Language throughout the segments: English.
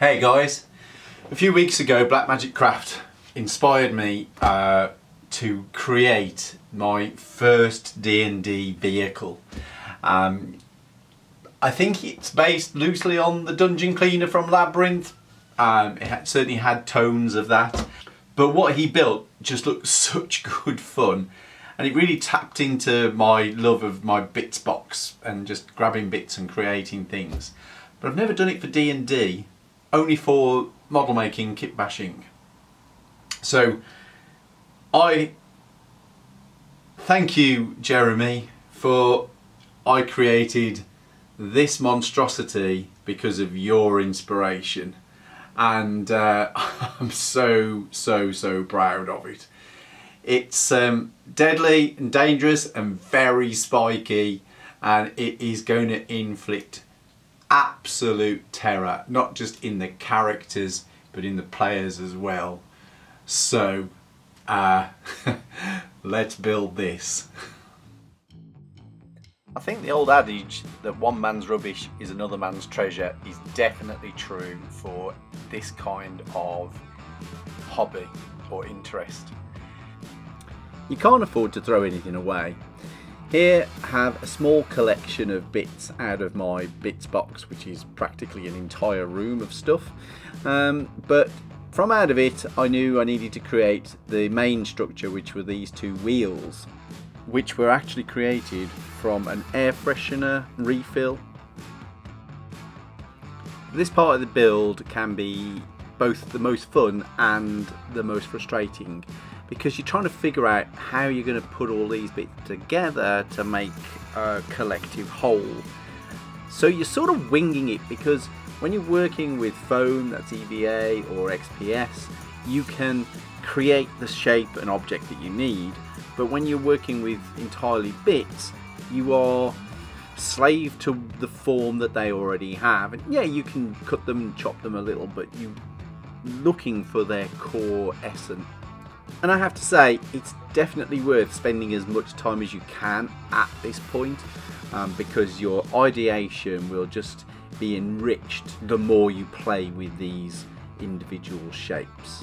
Hey guys, a few weeks ago Black Magic Craft inspired me uh, to create my first D&D vehicle. Um, I think it's based loosely on the Dungeon Cleaner from Labyrinth. Um, it had, certainly had tones of that. But what he built just looked such good fun and it really tapped into my love of my bits box and just grabbing bits and creating things. But I've never done it for D&D only for model making, kit bashing. So I thank you Jeremy for I created this monstrosity because of your inspiration and uh, I'm so so so proud of it. It's um, deadly and dangerous and very spiky and it is going to inflict absolute terror, not just in the characters, but in the players as well. So, uh, let's build this. I think the old adage that one man's rubbish is another man's treasure is definitely true for this kind of hobby or interest. You can't afford to throw anything away here have a small collection of bits out of my bits box, which is practically an entire room of stuff. Um, but from out of it, I knew I needed to create the main structure, which were these two wheels, which were actually created from an air freshener refill. This part of the build can be both the most fun and the most frustrating because you're trying to figure out how you're going to put all these bits together to make a collective whole. So you're sort of winging it because when you're working with foam, that's EVA or XPS, you can create the shape and object that you need. But when you're working with entirely bits, you are slave to the form that they already have. And yeah, you can cut them chop them a little, but you looking for their core essence and I have to say, it's definitely worth spending as much time as you can at this point um, because your ideation will just be enriched the more you play with these individual shapes.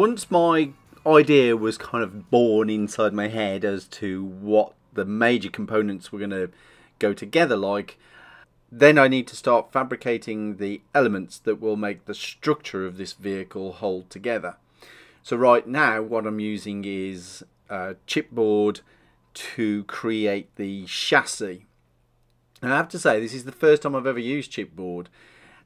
Once my idea was kind of born inside my head as to what the major components were going to go together like, then I need to start fabricating the elements that will make the structure of this vehicle hold together. So right now what I'm using is a chipboard to create the chassis. And I have to say this is the first time I've ever used chipboard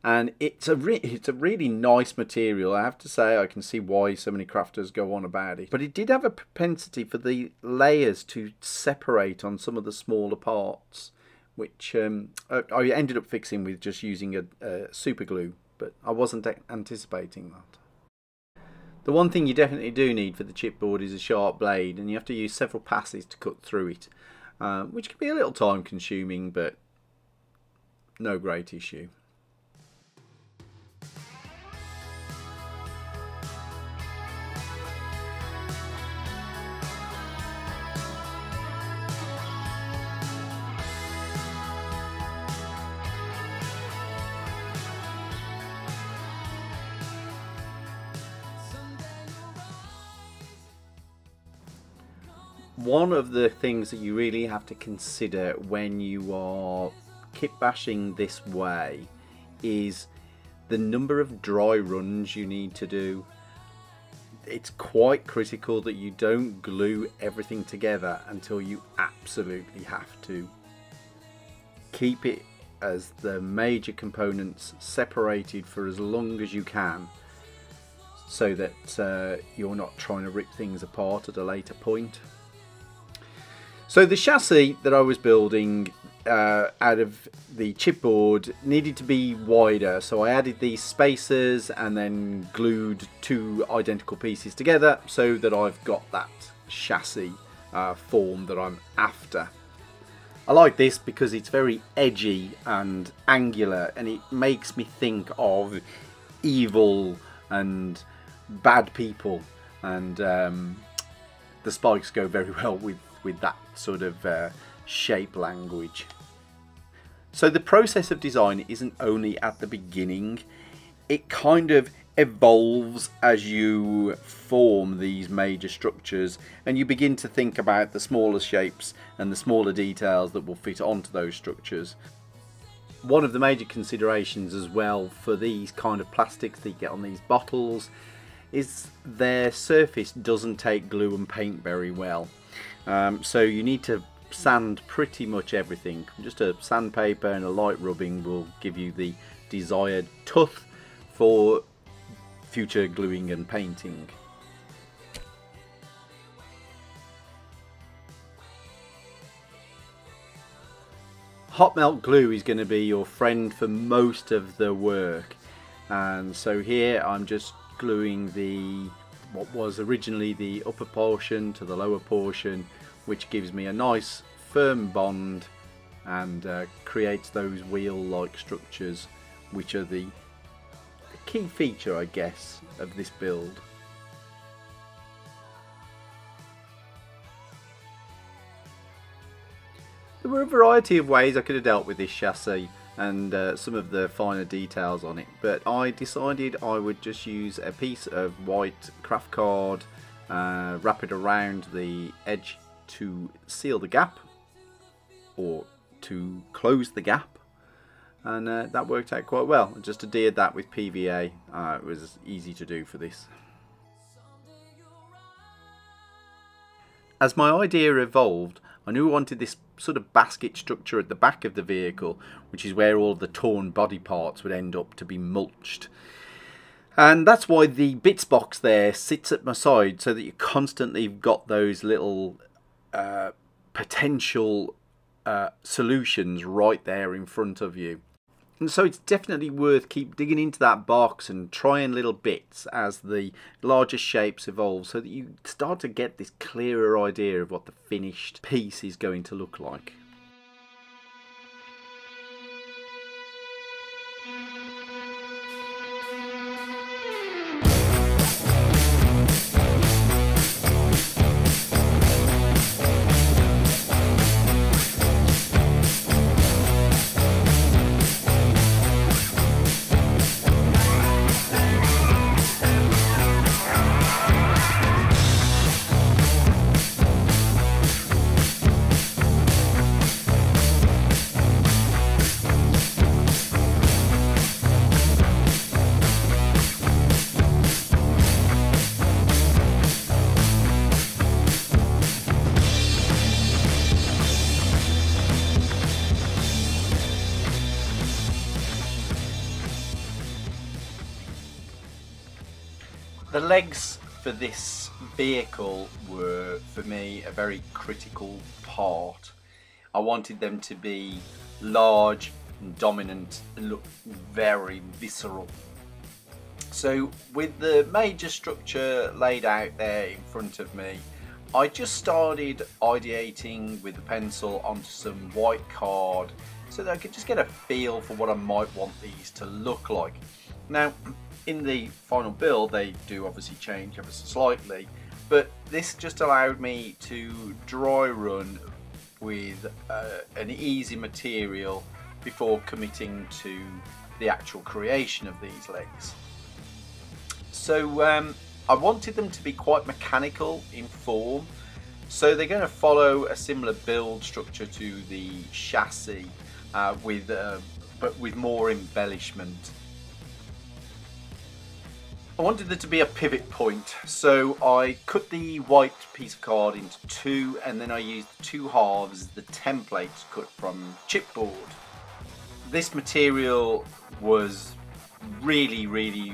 and it's a it's a really nice material. I have to say, I can see why so many crafters go on about it. But it did have a propensity for the layers to separate on some of the smaller parts, which um, I ended up fixing with just using a, a super glue. But I wasn't anticipating that. The one thing you definitely do need for the chipboard is a sharp blade, and you have to use several passes to cut through it, um, which can be a little time consuming, but no great issue. One of the things that you really have to consider when you are kit bashing this way is the number of dry runs you need to do. It's quite critical that you don't glue everything together until you absolutely have to. Keep it as the major components separated for as long as you can so that uh, you're not trying to rip things apart at a later point. So the chassis that I was building uh, out of the chipboard needed to be wider so I added these spacers and then glued two identical pieces together so that I've got that chassis uh, form that I'm after. I like this because it's very edgy and angular and it makes me think of evil and bad people and um, the spikes go very well with, with that sort of uh, shape language. So the process of design isn't only at the beginning, it kind of evolves as you form these major structures and you begin to think about the smaller shapes and the smaller details that will fit onto those structures. One of the major considerations as well for these kind of plastics that you get on these bottles is their surface doesn't take glue and paint very well. Um, so you need to sand pretty much everything. Just a sandpaper and a light rubbing will give you the desired tooth for future gluing and painting. Hot melt glue is going to be your friend for most of the work and so here I'm just gluing the what was originally the upper portion to the lower portion which gives me a nice firm bond and uh, creates those wheel-like structures which are the key feature, I guess, of this build. There were a variety of ways I could have dealt with this chassis and uh, some of the finer details on it but I decided I would just use a piece of white craft card uh, wrap it around the edge to seal the gap or to close the gap and uh, that worked out quite well. Just adhered that with PVA, uh, it was easy to do for this. As my idea evolved, I knew I wanted this sort of basket structure at the back of the vehicle, which is where all the torn body parts would end up to be mulched. And that's why the bits box there sits at my side so that you constantly got those little uh, potential uh, solutions right there in front of you. And so it's definitely worth keep digging into that box and trying little bits as the larger shapes evolve so that you start to get this clearer idea of what the finished piece is going to look like. Legs for this vehicle were, for me, a very critical part. I wanted them to be large and dominant and look very visceral. So with the major structure laid out there in front of me, I just started ideating with a pencil onto some white card so that I could just get a feel for what I might want these to look like. Now, in the final build they do obviously change ever so slightly but this just allowed me to dry run with uh, an easy material before committing to the actual creation of these legs. So um, I wanted them to be quite mechanical in form so they're going to follow a similar build structure to the chassis uh, with uh, but with more embellishment I wanted there to be a pivot point, so I cut the white piece of card into two and then I used two halves, the templates cut from chipboard. This material was really, really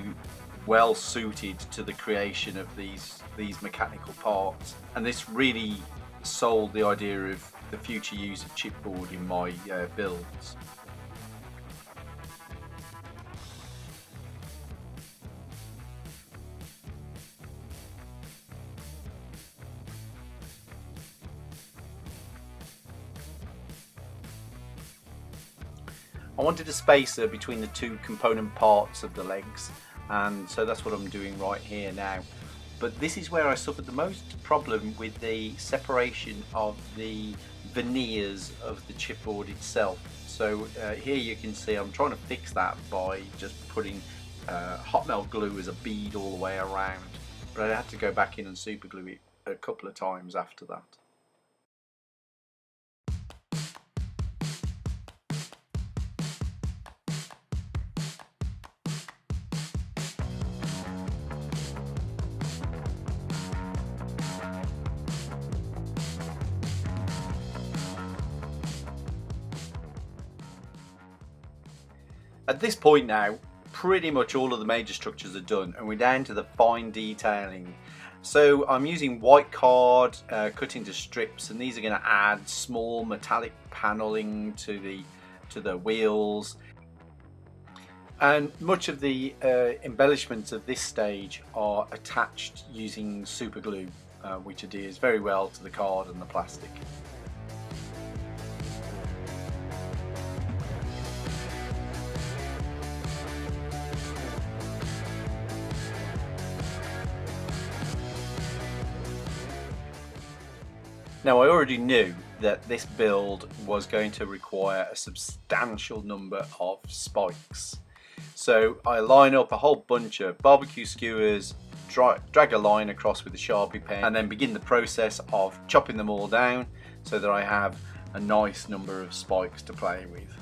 well suited to the creation of these, these mechanical parts and this really sold the idea of the future use of chipboard in my uh, builds. I wanted a spacer between the two component parts of the legs and so that's what I'm doing right here now. But this is where I suffered the most problem with the separation of the veneers of the chipboard itself. So uh, here you can see I'm trying to fix that by just putting uh, hot melt glue as a bead all the way around. But I had to go back in and super glue it a couple of times after that At this point now, pretty much all of the major structures are done and we're down to the fine detailing. So I'm using white card uh, cut into strips and these are going to add small metallic paneling to the to the wheels and much of the uh, embellishments of this stage are attached using super glue uh, which adheres very well to the card and the plastic. Now I already knew that this build was going to require a substantial number of spikes. So I line up a whole bunch of barbecue skewers, drag a line across with a Sharpie pen and then begin the process of chopping them all down so that I have a nice number of spikes to play with.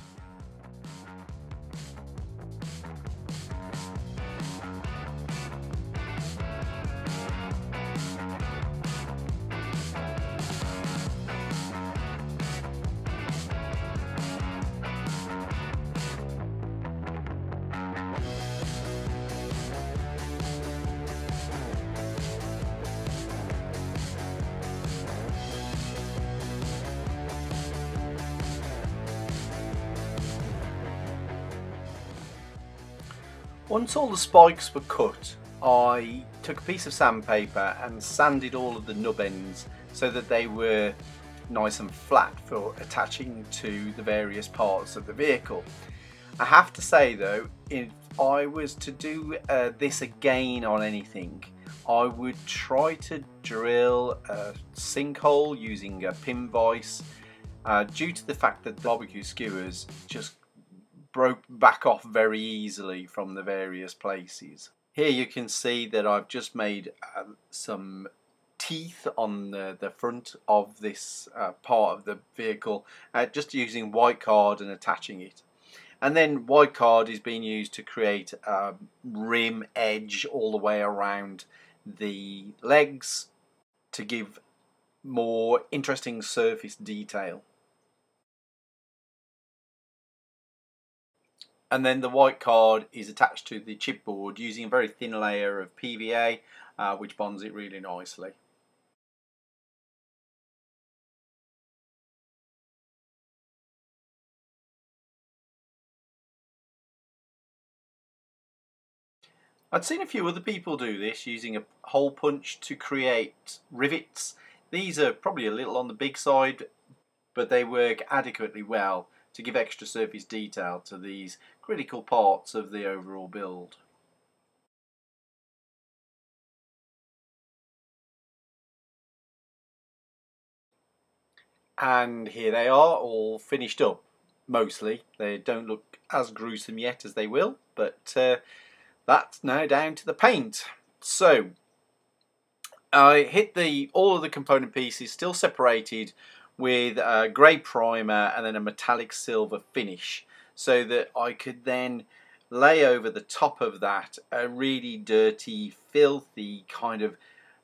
Once all the spikes were cut, I took a piece of sandpaper and sanded all of the nub ends so that they were nice and flat for attaching to the various parts of the vehicle. I have to say though, if I was to do uh, this again on anything, I would try to drill a sinkhole using a pin vise uh, due to the fact that barbecue skewers just broke back off very easily from the various places. Here you can see that I've just made uh, some teeth on the, the front of this uh, part of the vehicle uh, just using white card and attaching it. And then white card is being used to create a rim edge all the way around the legs to give more interesting surface detail. And then the white card is attached to the chipboard using a very thin layer of PVA uh, which bonds it really nicely. I'd seen a few other people do this using a hole punch to create rivets. These are probably a little on the big side but they work adequately well to give extra surface detail to these critical parts of the overall build. And here they are all finished up mostly. They don't look as gruesome yet as they will, but uh, that's now down to the paint. So I hit the all of the component pieces still separated with a grey primer and then a metallic silver finish so that I could then lay over the top of that a really dirty, filthy kind of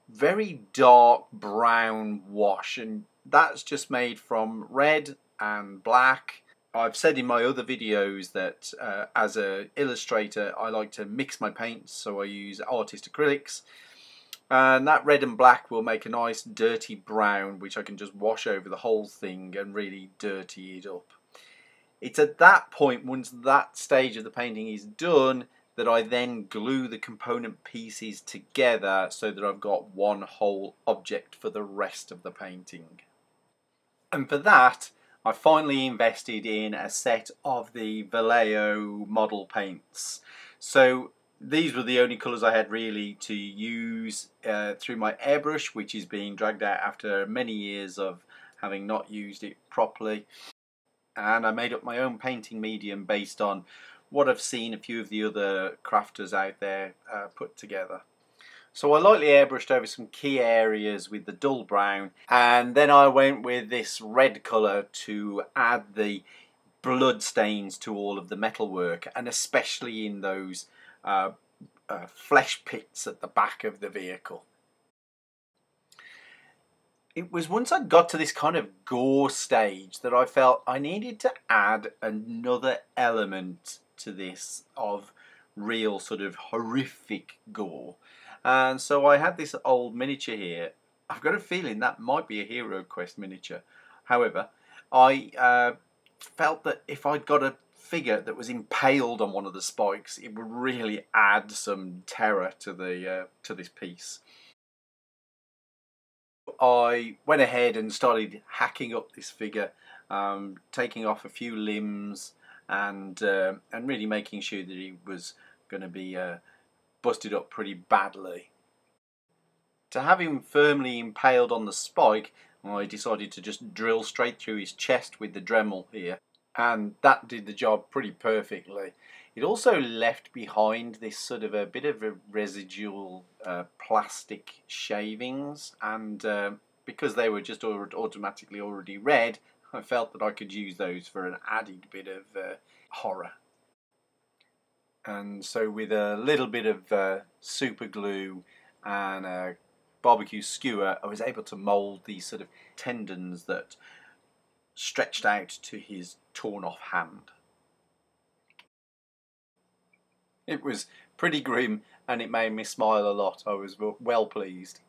very dark brown wash and that's just made from red and black. I've said in my other videos that uh, as an illustrator I like to mix my paints so I use artist acrylics And that red and black will make a nice dirty brown, which I can just wash over the whole thing and really dirty it up. It's at that point, once that stage of the painting is done, that I then glue the component pieces together so that I've got one whole object for the rest of the painting. And for that, I finally invested in a set of the Vallejo model paints. So these were the only colours I had really to use uh, through my airbrush which is being dragged out after many years of having not used it properly and I made up my own painting medium based on what I've seen a few of the other crafters out there uh, put together. So I lightly airbrushed over some key areas with the dull brown and then I went with this red colour to add the blood stains to all of the metalwork and especially in those uh, uh, flesh pits at the back of the vehicle. It was once I got to this kind of gore stage that I felt I needed to add another element to this of real sort of horrific gore. And so I had this old miniature here. I've got a feeling that might be a Hero Quest miniature. However, I uh, felt that if I'd got a figure that was impaled on one of the spikes, it would really add some terror to the uh, to this piece. I went ahead and started hacking up this figure, um, taking off a few limbs and uh, and really making sure that he was going to be uh, busted up pretty badly. To have him firmly impaled on the spike, I decided to just drill straight through his chest with the Dremel here and that did the job pretty perfectly. It also left behind this sort of a bit of a residual uh, plastic shavings and uh, because they were just automatically already red I felt that I could use those for an added bit of uh, horror. And so with a little bit of uh, super glue and a barbecue skewer I was able to mould these sort of tendons that stretched out to his torn off hand. It was pretty grim and it made me smile a lot. I was well pleased.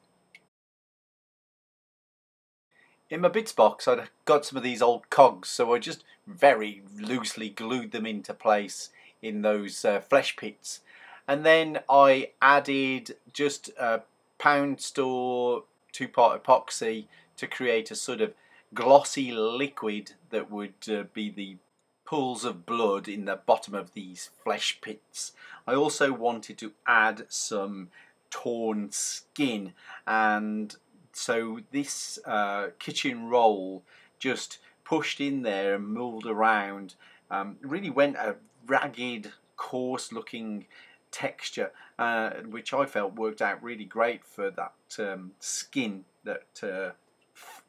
In my bits box I'd got some of these old cogs so I just very loosely glued them into place in those uh, flesh pits and then I added just a pound store two part epoxy to create a sort of glossy liquid that would uh, be the pools of blood in the bottom of these flesh pits. I also wanted to add some torn skin and so this uh, kitchen roll just pushed in there and moved around um, really went a ragged coarse looking texture uh, which I felt worked out really great for that um, skin that uh,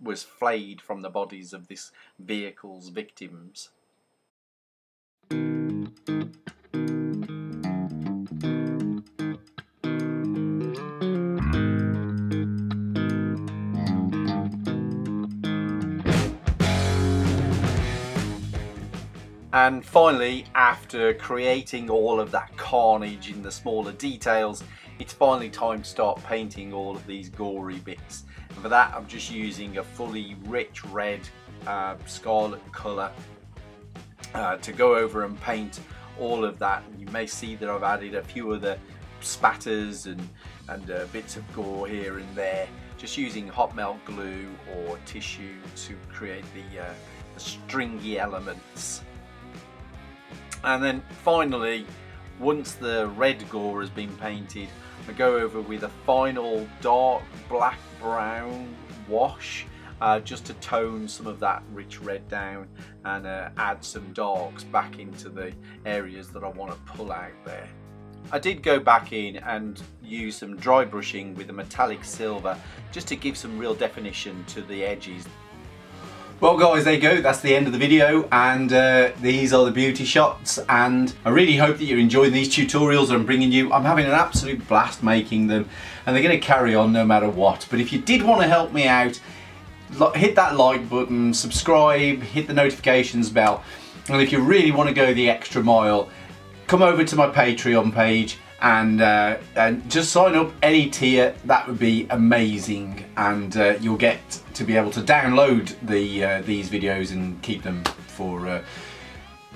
was flayed from the bodies of this vehicle's victims. And finally, after creating all of that carnage in the smaller details, it's finally time to start painting all of these gory bits. And for that, I'm just using a fully rich red uh, scarlet colour uh, to go over and paint all of that. You may see that I've added a few other spatters and, and uh, bits of gore here and there, just using hot melt glue or tissue to create the, uh, the stringy elements. And then finally, once the red gore has been painted, I go over with a final dark black brown wash uh, just to tone some of that rich red down and uh, add some darks back into the areas that I want to pull out there. I did go back in and use some dry brushing with a metallic silver just to give some real definition to the edges well guys, there you go, that's the end of the video and uh, these are the beauty shots and I really hope that you're enjoying these tutorials I'm bringing you. I'm having an absolute blast making them and they're going to carry on no matter what. But if you did want to help me out, hit that like button, subscribe, hit the notifications bell and if you really want to go the extra mile, come over to my Patreon page and uh, and just sign up any tier that would be amazing. And uh, you'll get to be able to download the uh, these videos and keep them for uh,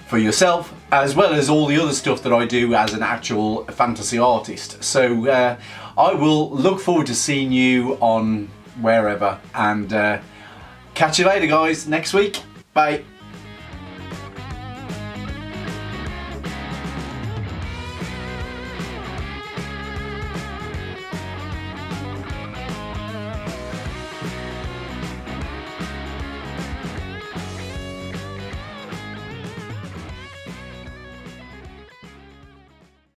for yourself as well as all the other stuff that I do as an actual fantasy artist. So uh, I will look forward to seeing you on wherever. And uh, catch you later guys next week. Bye